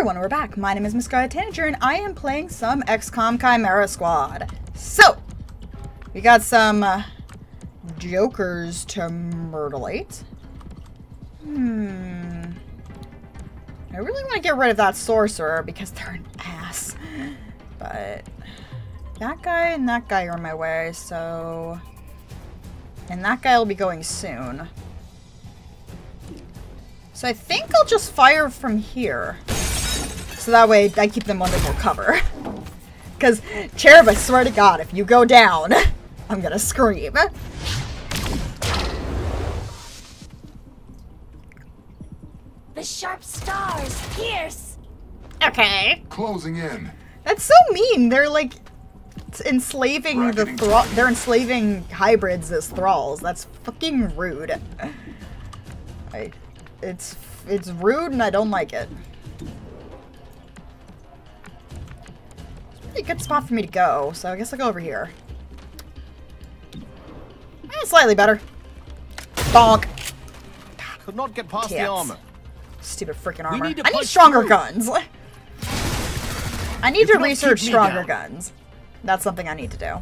everyone, we're back. My name is Scarlet Tanager, and I am playing some XCOM Chimera Squad. So, we got some uh, jokers to myrtleate. Hmm. I really want to get rid of that sorcerer because they're an ass. But that guy and that guy are in my way, so... And that guy will be going soon. So I think I'll just fire from here. So that way I keep them under more cover. Because, Cherub, I swear to God, if you go down, I'm gonna scream. The sharp stars pierce. Okay. Closing in. That's so mean. They're like enslaving the thrall. They're enslaving hybrids as thralls. That's fucking rude. I, it's it's rude and I don't like it. A good spot for me to go, so I guess I'll go over here. Eh, slightly better. Bonk. Could not get past Tits. the armor. Stupid freaking armor. need I need stronger through. guns. I need You to research stronger down. guns. That's something I need to do.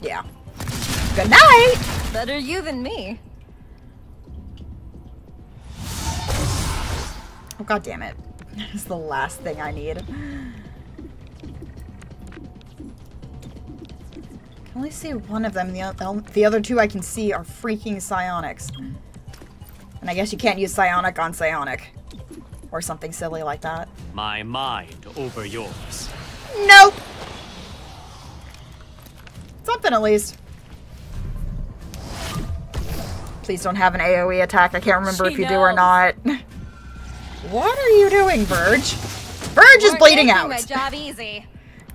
Yeah. Good night! Better you than me. Oh god damn it. It's the last thing I need. I can only see one of them. The, the other two I can see are freaking psionics. And I guess you can't use psionic on psionic. Or something silly like that. My mind over yours. Nope! Something at least. Please don't have an AoE attack. I can't remember She if you do or not. What are you doing, Verge? Verge is bleeding out. My job easy.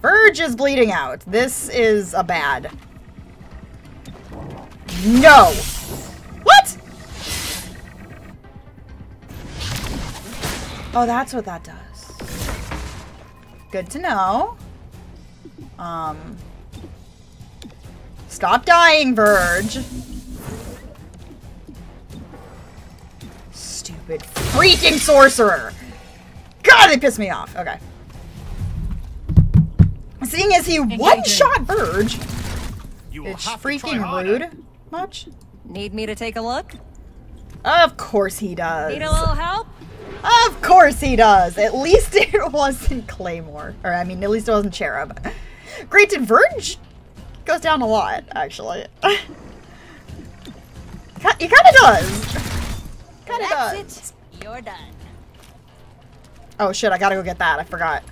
Verge is bleeding out. This is a bad. No! What? Oh, that's what that does. Good to know. Um. Stop dying, Verge. Stupid freaking sorcerer. God, they piss me off. Okay. Seeing as he one-shot Verge, You will it's have to try freaking rude. Much? Need me to take a look? Of course he does. Need a little help? Of course he does. At least it wasn't Claymore. Or, I mean, at least it wasn't Cherub. Granted, Verge goes down a lot, actually. Ki- he kind of does. Kind of That's it. You're done. Oh shit, I gotta go get that. I forgot.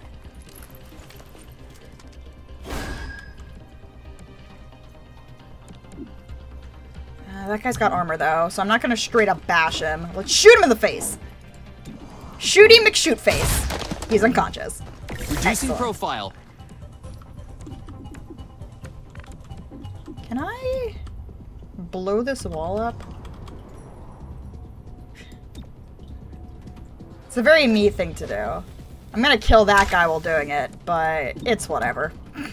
Uh, that guy's got armor though, so I'm not gonna straight up bash him. Let's shoot him in the face. Shooty McShoot face. He's unconscious. Reducing Excellent. profile. Can I blow this wall up? It's a very me thing to do. I'm gonna kill that guy while doing it, but it's whatever. How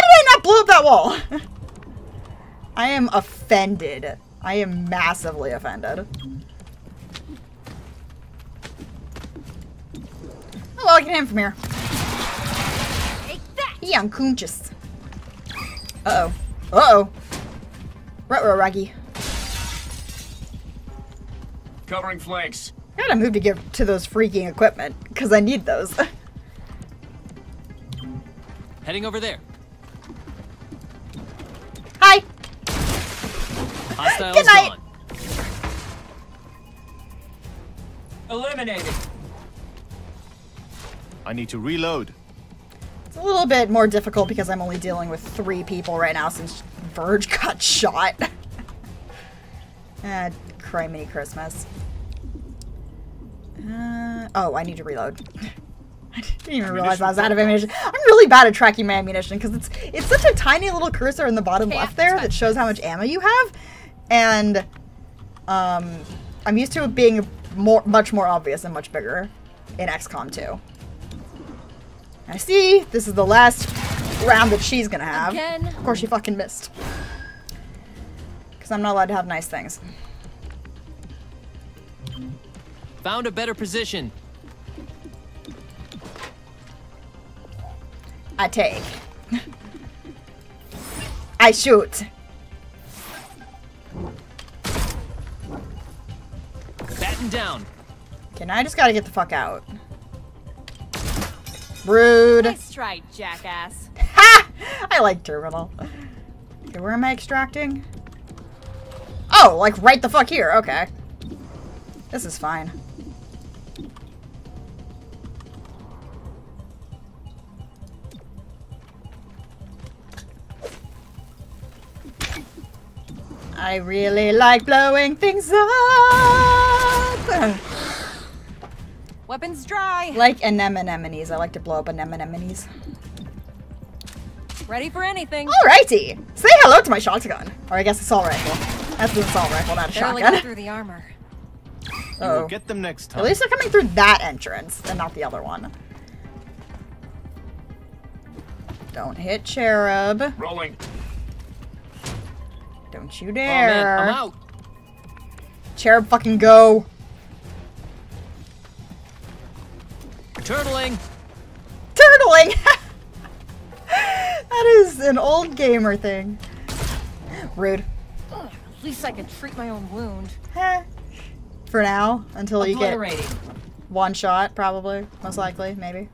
did I not blow up that wall? I am offended. I am massively offended. Oh, well, I can him from here. Take that. He unconscious. Uh-oh. Uh-oh. Ruh-roh, Raggy. Covering flanks. Gotta move to get to those freaking equipment, because I need those. Heading over there. Hi! Hostiles Good night. gone. Eliminated. I need to reload. It's a little bit more difficult because I'm only dealing with three people right now since Verge got shot. Ah, criminy Christmas. Uh, oh, I need to reload. I didn't even realize I was out of ammunition. I'm really bad at tracking my ammunition because it's it's such a tiny little cursor in the bottom Okay, left there that shows how much ammo you have, and um, I'm used to it being more much more obvious and much bigger in XCOM 2. I see this is the last round that she's gonna have. Again? Of course, she fucking missed. Because I'm not allowed to have nice things. Found a better position. I take. I shoot. Batten down. Okay, now I just gotta get the fuck out. Rude. Nice try, jackass. Ha! I like terminal. Okay, where am I extracting? Oh, like right the fuck here. Okay. This is fine. I really like blowing things up. Weapons dry. like anemones. I like to blow up anemones. Ready for anything. Alrighty. Say hello to my shotgun. Or I guess assault rifle. That's an assault rifle, not a Barely shotgun. through the armor. You Oh. get them next time. At least they're coming through that entrance and not the other one. Don't hit Cherub. Rolling. Don't you oh dare. man, I'm out. Cherub fucking go. Turtling. Turtling! that is an old gamer thing. Rude. Ugh, at least I can treat my own wound. Heh. For now, until you get Obliterating. one shot, probably. Most likely, maybe.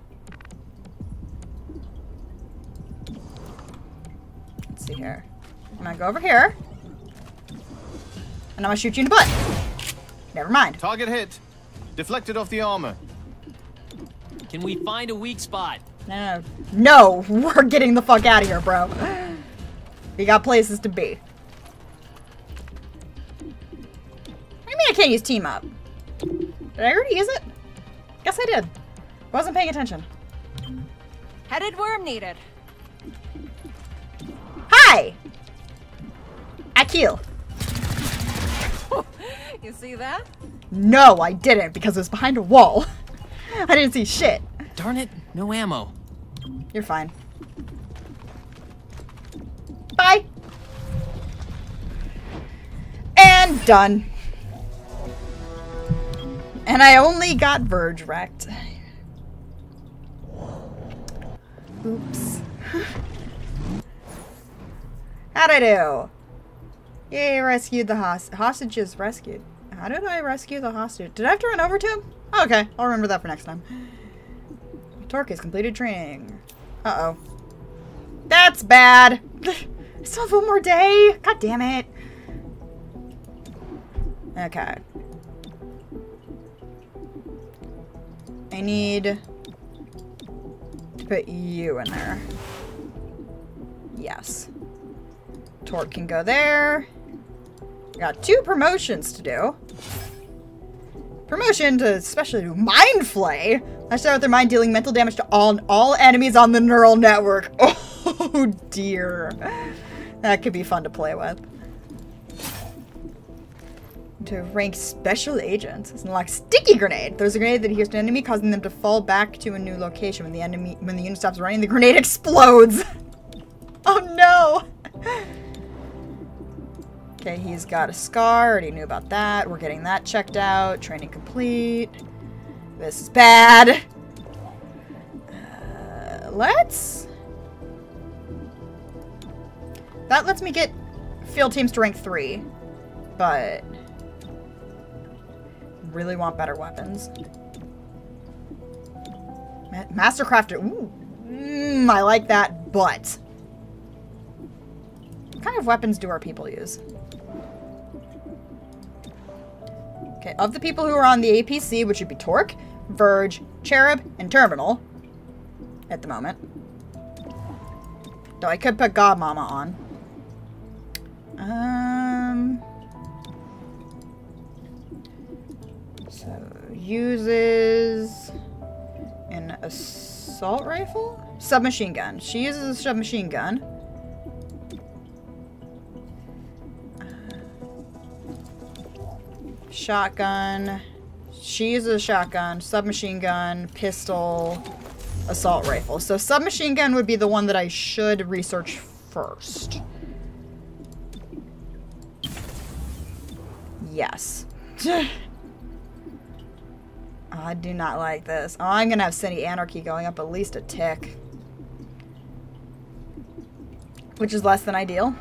Let's see here. I'm gonna go over here. And I'm gonna shoot you in the butt. Never mind. Target hit. Deflected off the armor. Can we find a weak spot? No, no, no, we're getting the fuck out of here, bro. We got places to be. Can't use team up. Did I already use it? Guess I did. Wasn't paying attention. Headed where I'm needed. Hi! I kill. You see that? No, I didn't because it was behind a wall. I didn't see shit. Darn it, no ammo. You're fine. Bye. And done. And I only got Verge wrecked. Oops. How'd I do? Yay, rescued the host hostages rescued. How did I rescue the hostage? Did I have to run over to him? Oh, okay, I'll remember that for next time. Torque has completed training. Uh-oh. That's bad. I still have one more day. God damn it. Okay. I need to put you in there. Yes. Torque can go there. Got two promotions to do. Promotion to especially do Mind Flay. I start with their mind dealing mental damage to all all enemies on the neural network. Oh dear. That could be fun to play with. To rank special agents. It's unlock sticky grenade. There's a grenade that to an enemy, causing them to fall back to a new location. When the enemy when the unit stops running, the grenade explodes. oh no! Okay, he's got a scar. Already knew about that. We're getting that checked out. Training complete. This is bad. Uh, let's. That lets me get field teams to rank three, but really want better weapons. Ma- Mastercrafted. Ooh, mm, I like that, but what kind of weapons do our people use? Okay, of the people who are on the APC, which would be Torque, Verge, Cherub, and Terminal, at the moment. Though I could put Godmama on. Um. Uses an assault rifle? Submachine gun. She uses a submachine gun. shotgun. She uses a shotgun, submachine gun, pistol, assault rifle. So submachine gun would be the one that I should research first. Yes. I do not like this. Oh, I'm gonna have City Anarchy going up at least a tick. Which is less than ideal.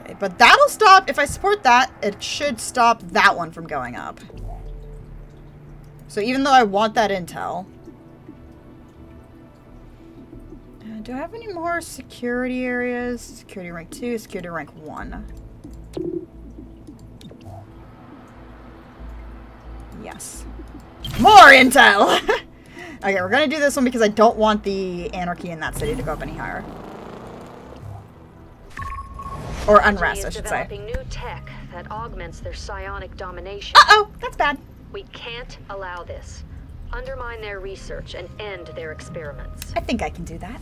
Okay, but that'll stop, if I support that, it should stop that one from going up. So even though I want that intel... Uh, do I have any more security areas? Security rank 2, security rank 1. Yes. More intel! okay, we're gonna do this one because I don't want the anarchy in that city to go up any higher. Or unrest, I should say. new tech that augments their psionic domination. Uh-oh! That's bad. We can't allow this. Undermine their research and end their experiments. I think I can do that.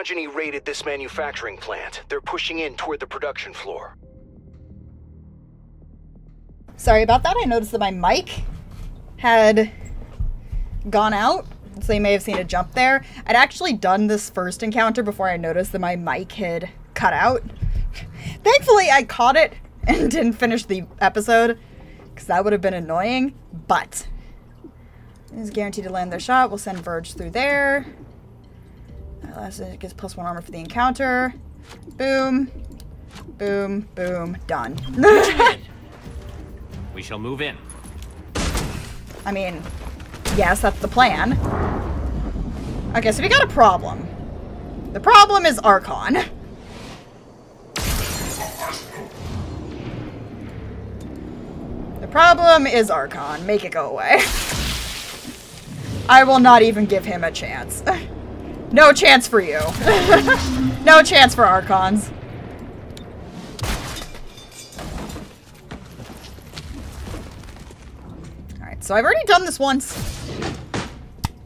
Progeny raided this manufacturing plant. They're pushing in toward the production floor. Sorry about that. I noticed that my mic had gone out, so you may have seen a jump there. I'd actually done this first encounter before I noticed that my mic had cut out. Thankfully, I caught it and didn't finish the episode, because that would have been annoying, but is guaranteed to land their shot. We'll send Verge through there. Last it gets plus one armor for the encounter. Boom. Boom. Boom. Done. We shall move in. I mean, yes, that's the plan. Okay, so we got a problem. The problem is Archon. The problem is Archon. Make it go away. I will not even give him a chance. No chance for you. no chance for Archons. Alright, so I've already done this once.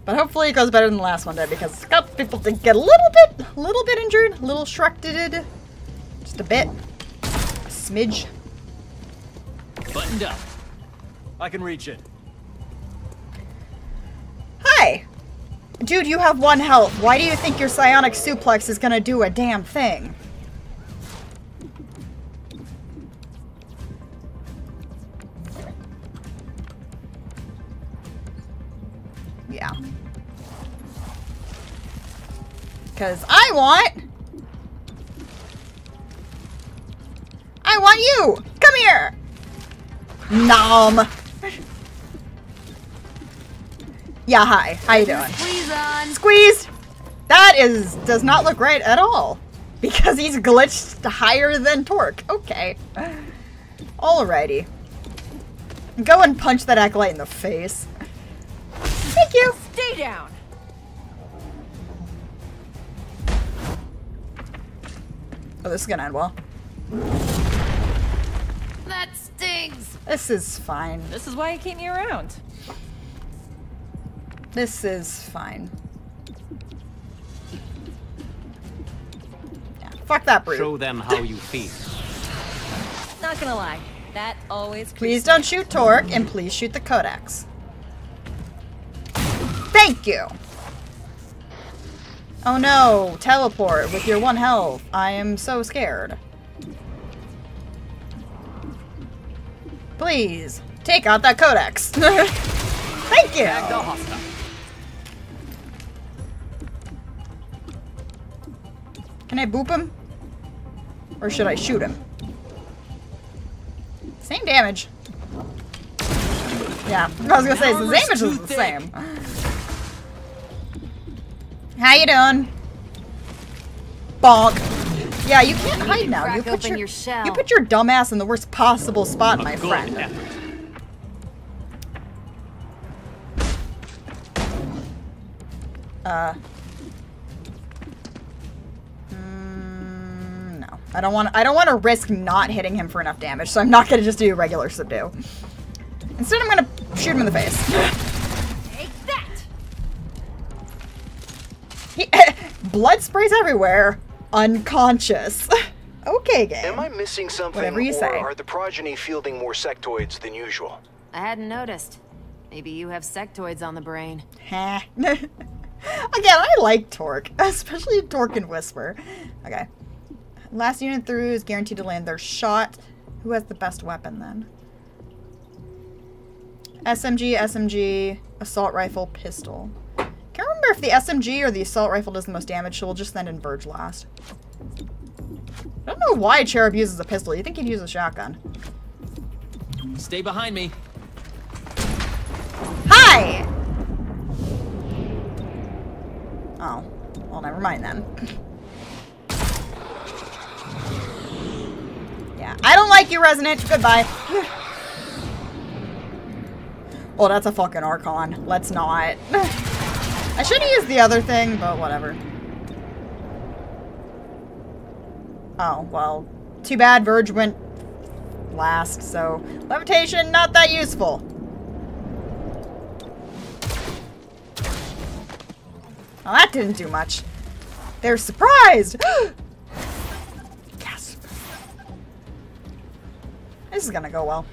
But hopefully it goes better than the last one did because a people did get a little bit, a little bit injured, a little shrekted. Just a bit. A smidge. Buttoned up. I can reach it. Dude, you have one health. Why do you think your psionic suplex is gonna do a damn thing? Yeah. Because I want... I want you! Come here! Nom! Yeah, hi. How you doing? Squeeze on. Squeezed! That is does not look right at all. Because he's glitched higher than Torque. Okay. Alrighty. Go and punch that acolyte in the face. Thank you! Stay down. Oh, this is gonna end well. That stings. This is fine. This is why you keep me around. This is fine. Yeah, fuck that brute. Show them how you feel. Not gonna lie, that always. Please don't shoot Torque, and please shoot the Codex. Thank you! Oh no, teleport with your one health. I am so scared. Please, take out that codex. Thank you. Can I boop him? Or should I shoot him? Same damage. Yeah, I was gonna say, the Armor's damage too is the same. How you doing? Bonk. Yeah, you can't hide now. You put your, your you put your dumbass in the worst possible spot, my friend. effort. Uh. I don't want. I don't want to risk not hitting him for enough damage, so I'm not gonna just do a regular subdue. Instead, I'm gonna shoot him in the face. Take that! He, blood sprays everywhere. Unconscious. okay, game. Am I missing something, Whatever you or say. are the progeny fielding more sectoids than usual? I hadn't noticed. Maybe you have sectoids on the brain. Heh. Again, I like Torque, especially Torque and Whisper. Okay. Last unit through is guaranteed to land their shot. Who has the best weapon then? SMG, SMG, assault rifle, pistol. Can't remember if the SMG or the assault rifle does the most damage, so we'll just send in Verge last. I don't know why Cherub uses a pistol. You think he'd use a shotgun. Stay behind me. Hi! Oh. Well, never mind then. yeah. I don't like you, Resonant. Goodbye. oh, that's a fucking Archon. Let's not. I should have used the other thing, but whatever. Oh, well. Too bad Verge went last, so... Levitation, not that useful. Well, that didn't do much. They're surprised! This is gonna go well.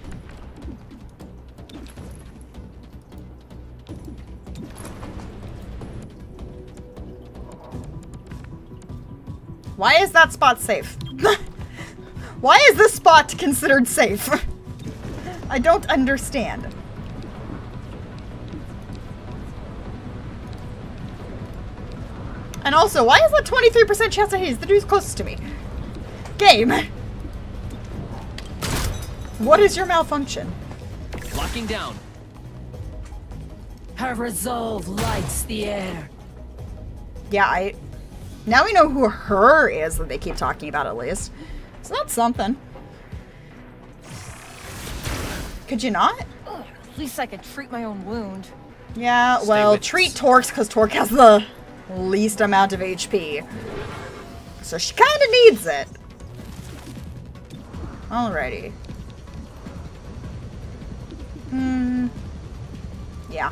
Why is that spot safe? Why is this spot considered safe? I don't understand. And also, why is that 23% chance of he's the dude's closest to me? Game! What is your malfunction? Locking down. Her resolve lights the air. Yeah, I... Now we know who her is that they keep talking about at least. So that's something. Could you not? Ugh, at least I could treat my own wound. Yeah, Stay well, treat us. Torque because Torque has the least amount of HP. So she kind of needs it. Alrighty. Hmm. Yeah.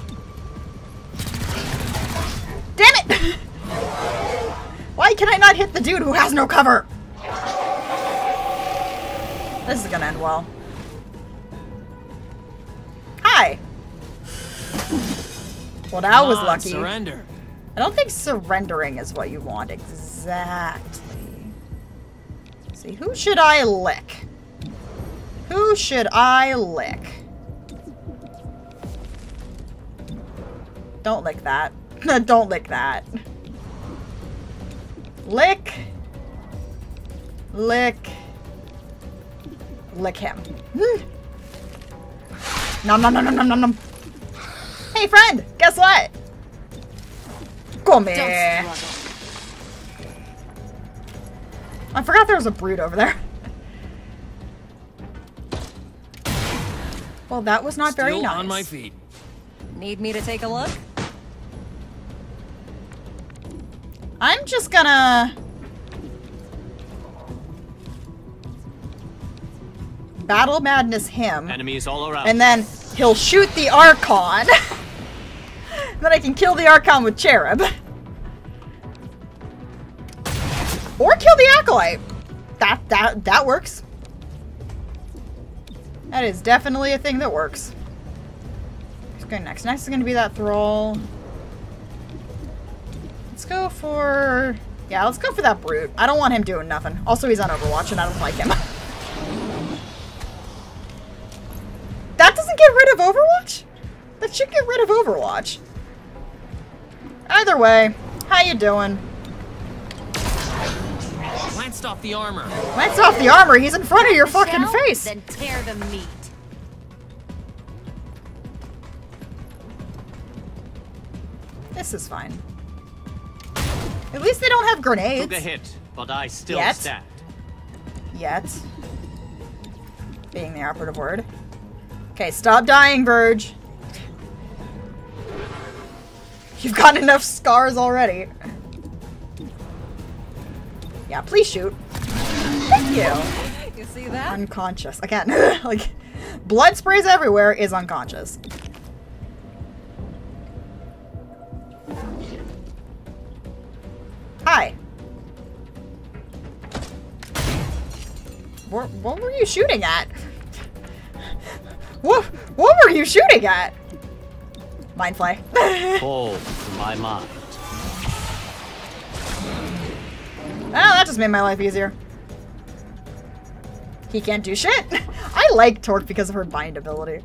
Damn it! Why can I not hit the dude who has no cover? This is gonna end well. Hi! Well, that was Come on, lucky. Surrender. I don't think surrendering is what you want exactly. Let's see, who should I lick? Who should I lick? Don't lick that. don't lick that. Lick. Lick. Lick him. Nom nom nom nom nom nom nom. Hey friend, guess what? Come Don't here. I forgot there was a brood over there. Well, that was not very Still nice. on my feet. Need me to take a look? I'm just gonna... Battle Madness him. Enemies all around. And then he'll shoot the Archon. then I can kill the Archon with Cherub. Or kill the Acolyte. That, that, that works. That is definitely a thing that works. Who's going next? Next is going to be that Thrall. Let's go for... Yeah, let's go for that brute. I don't want him doing nothing. Also, he's on Overwatch, and I don't like him. that doesn't get rid of Overwatch? That should get rid of Overwatch. Either way, how you doing? Glanced off the armor. Lights off the armor. He's in front of your fucking face. Then tear the meat. This is fine. At least they don't have grenades. Took a hit, but I still Yet. stand. Yet. Being the operative word. Okay, stop dying, Verge. You've got enough scars already. Yeah, please shoot. Thank you. You see that? Unconscious. Again, like, blood sprays everywhere is unconscious. What, what were you shooting at? What, what were you shooting at? Mind flay. Fall to my mind. Oh, that just made my life easier. He can't do shit. I like Torque because of her bind ability.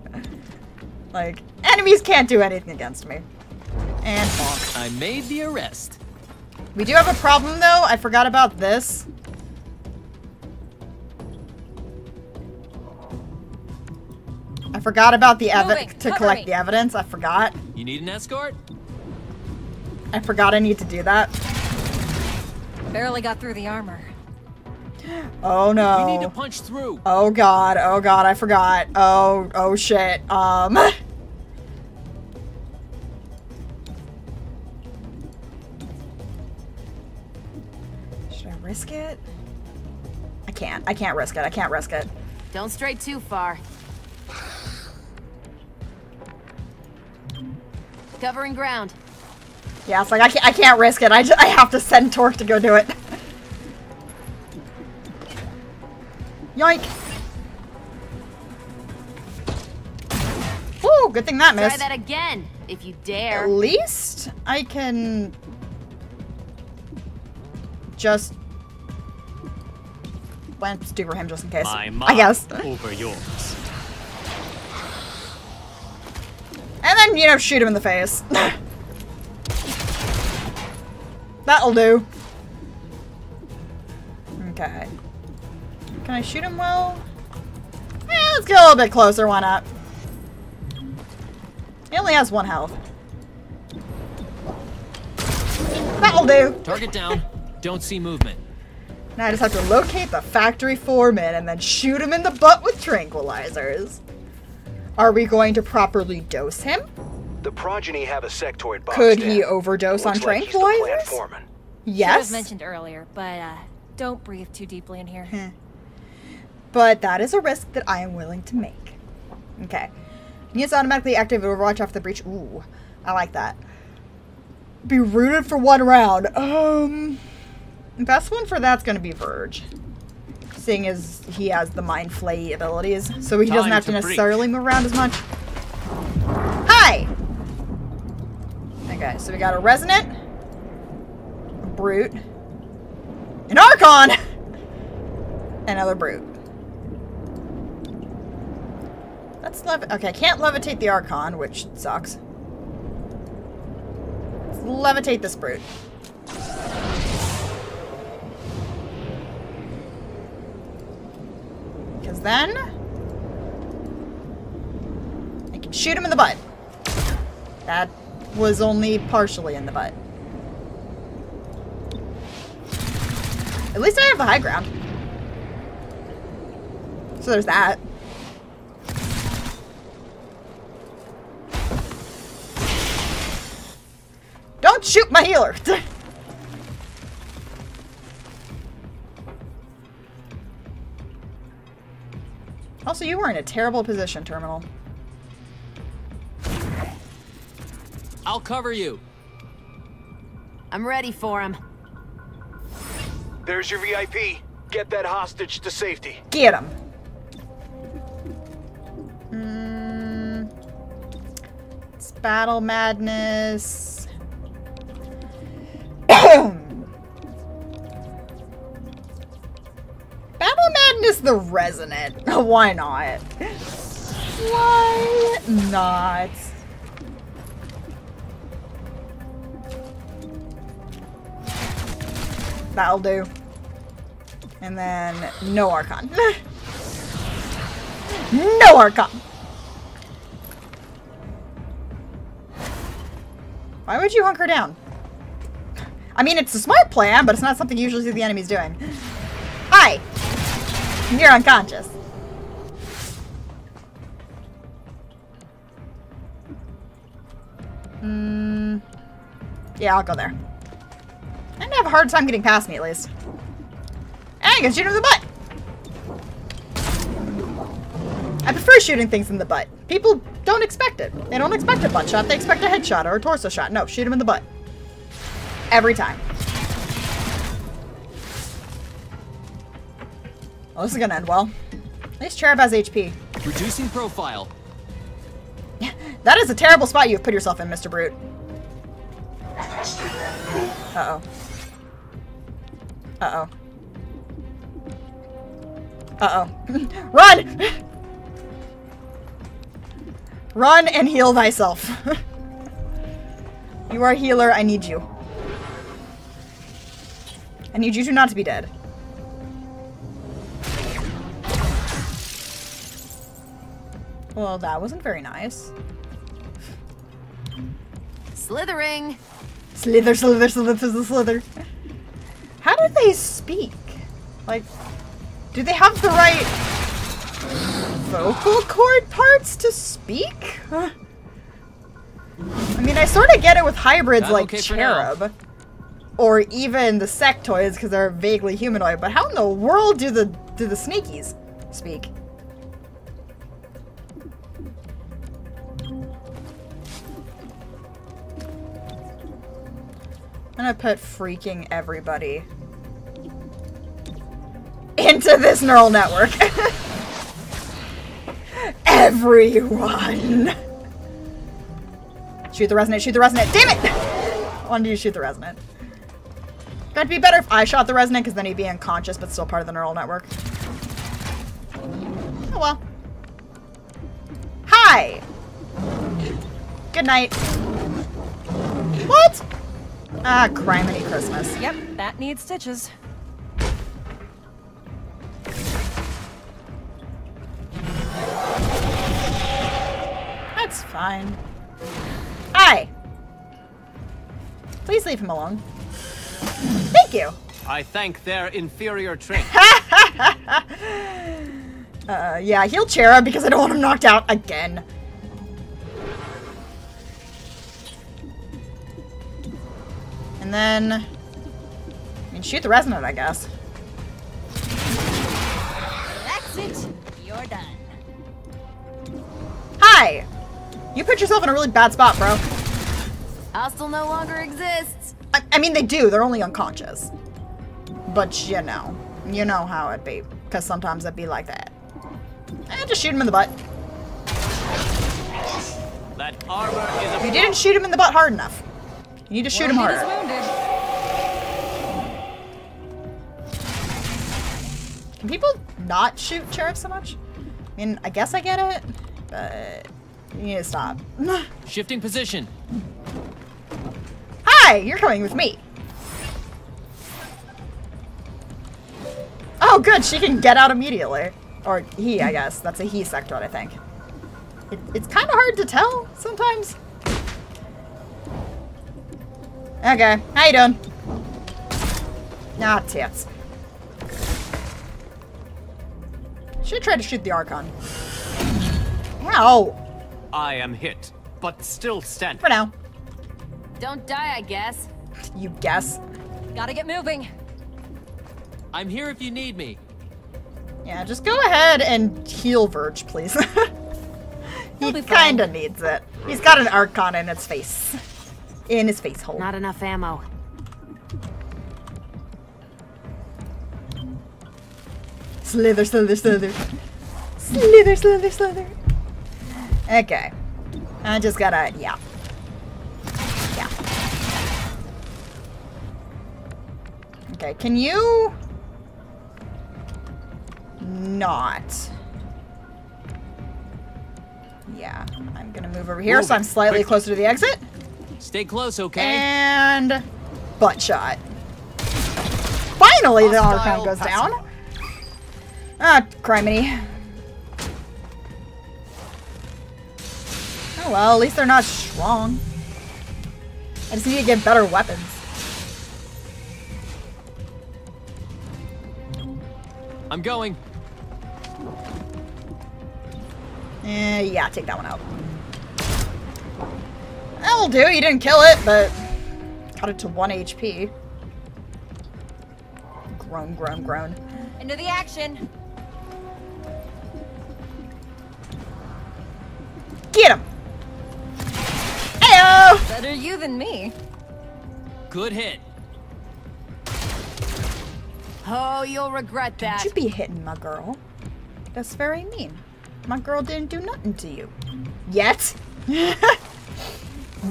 Like, enemies can't do anything against me. And bonk. I made the arrest. We do have a problem though. I forgot about this. Forgot about the evidence to Cover collect me. the evidence. I forgot. You need an escort? I forgot I need to do that. Barely got through the armor. Oh no. We need to punch through. Oh god, oh god, I forgot. Oh, oh shit. Um. Should I risk it? I can't. I can't risk it. I can't risk it. Don't stray too far. Covering ground. Yeah, it's like I can't. I can't risk it. I, ju- I have to send Torque to go do it. Yoink. Woo! Good thing that Try missed. that again, if you dare. At least I can just Lance do for him just in case. My I mind guess. over yours. Then, you know, shoot him in the face. That'll do. Okay. Can I shoot him well? Yeah, let's get a little bit closer, why not? He only has one health. That'll do. Target down. Don't see movement. Now I just have to locate the factory foreman and then shoot him in the butt with tranquilizers. Are we going to properly dose him? The progeny have a sectoid box. Could he down. overdose on Looks like he's the plant tranquilizers? foreman. Should Yes. have mentioned earlier, but uh, don't breathe too deeply in here. But that is a risk that I am willing to make. Okay. Units automatically activate Overwatch off the breach. Ooh, I like that. Be rooted for one round. Um, best one for that's gonna be Verge. Seeing as he has the Mind Flay abilities, so he doesn't have to to necessarily move around as much. Hi! Okay, so we got a Resonant, a Brute, an Archon, another Brute. Let's lev- Okay, I can't levitate the Archon, which sucks. Let's levitate this brute. Then... I can shoot him in the butt. That was only partially in the butt. At least I have the high ground. So there's that. Don't shoot my healer! also, you were in a terrible position, Terminal. I'll cover you. I'm ready for him. There's your VIP. Get that hostage to safety. Get him! Mm, it's Battle Madness. Resonant. Why not? Why not? That'll do. And then no Archon. no Archon! Why would you hunker down? I mean, it's a smart plan, but it's not something you usually see the enemies doing. You're unconscious. Hmm. Yeah, I'll go there. I'm gonna have a hard time getting past me, at least. And I can shoot him in the butt! I prefer shooting things in the butt. People don't expect it. They don't expect a butt shot, they expect a headshot or a torso shot. No, shoot him in the butt. Every time. Well, this is gonna end well. At least Cherub has HP. Reducing profile. That is a terrible spot you've put yourself in, Mr. Brute. Uh-oh. Uh-oh. Uh-oh. Run! Run and heal thyself. you are a healer, I need you. I need you to not to be dead. Well, that wasn't very nice. Slithering. Slither, slither, slither, slither, slither. How do they speak? Like, do they have the right vocal cord parts to speak? Huh. I mean, I sort of get it with hybrids I'm like okay. Cherub. Or even the sectoids because they're vaguely humanoid, but how in the world do the do the sneakies speak? Gonna put freaking everybody into this neural network. Everyone! Shoot the resonant, shoot the resonant. Damn it! I wanted you to shoot the resonant. That'd be better if I shot the resonant, because then he'd be unconscious, but still part of the neural network. Oh well. Hi! Good night. Ah, criminy Christmas. Yep, that needs stitches. That's fine. Hi! Please leave him alone. Thank you! I thank their inferior train. Uh, yeah, I heal Cherub because I don't want him knocked out again. And then... I mean, shoot the resonant, I guess. That's it. You're done. Hi! You put yourself in a really bad spot, bro. Hostile no longer exists. I, I mean, they do. They're only unconscious. But you know. You know how it be. Because sometimes it be like that. Eh, just shoot him in the butt. that armor is a You didn't shoot him in the butt hard enough. You need to shoot him Wounded is harder. wounded. Can people not shoot Cherub so much? I mean, I guess I get it, but you need to stop. Shifting position. Hi, you're coming with me. Oh, good, she can get out immediately. Or he, I guess. That's a he sectoid, I think. It, it's kind of hard to tell sometimes. Okay, how you doing? Ah, tits. Should try to shoot the Archon. Ow! I am hit, but still standing. For now. Don't die, I guess. You guess. Gotta get moving. I'm here if you need me. Yeah, just go ahead and heal Verge, please. he kinda needs it. He's got an Archon in his face. In his face hole. Not enough ammo. Slither, slither, slither. Slither, slither, slither. Okay. I just gotta, yeah. Yeah. Okay, can you not? Yeah, I'm gonna move over here so I'm slightly closer to the exit. Stay close, okay? And butt shot. Finally, the armor count goes Hostile down. Ah, criminy. Oh well, at least they're not strong. I just need to get better weapons. I'm going. Eh, yeah, take that one out. That'll do. You didn't kill it, but cut it to 1 HP. Groan, groan, groan. Into the action. Get him! Heyo! Better you than me. Good hit. Oh, you'll regret that. Don't You be hitting my girl. That's very mean. My girl didn't do nothing to you. Yet.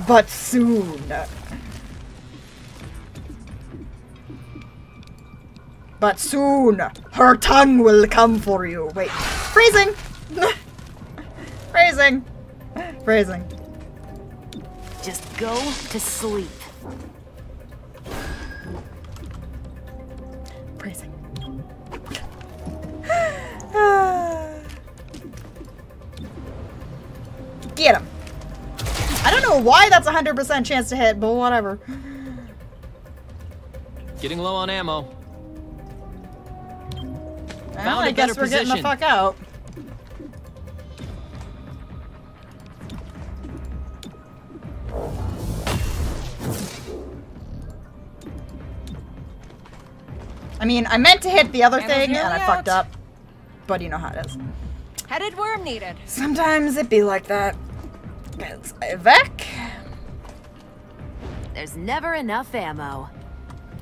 but soon. But soon, her tongue will come for you. Wait, phrasing! phrasing! Phrasing. Just go to sleep. Know why that's a 100% chance to hit, but whatever. Getting low on ammo. Well, Found I a guess better we're getting the fuck out. I mean, I meant to hit the other thing and nearly I fucked up. But you know how it is. Headed worm needed. Sometimes it be like that. Okay, let's Vec. There's never enough ammo.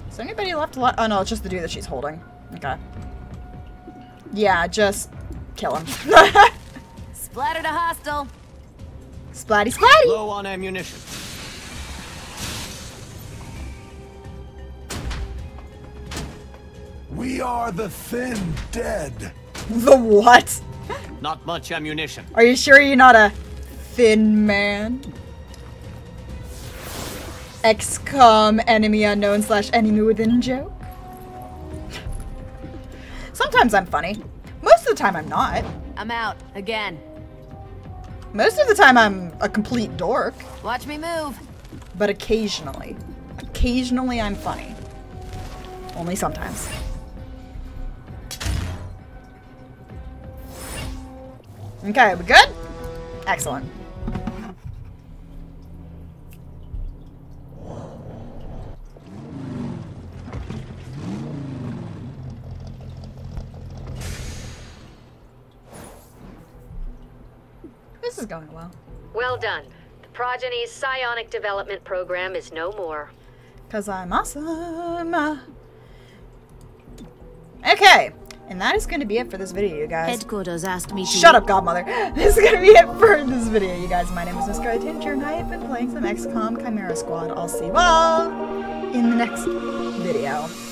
Is there anybody left? Li oh no, it's just the dude that she's holding. Okay. Yeah, just kill him. Splatter a hostile. splatty splatty! Low on ammunition. We are the thin dead. The what? Not much ammunition. Are you sure you're not a thin man? XCOM enemy unknown slash enemy within joke? Sometimes I'm funny. Most of the time I'm not. I'm out again. Most of the time I'm a complete dork. Watch me move. But occasionally. Occasionally I'm funny. Only sometimes. Okay, we good? Excellent. Done. The Progeny's psionic development program is no more. Because I'm awesome. Okay. And that is going to be it for this video, you guys. Headquarters asked me to. Shut up, Godmother. This is going to be it for this video, you guys. My name is Miss Scarlet Tanager, and I have been playing some XCOM Chimera Squad. I'll see you all in the next video.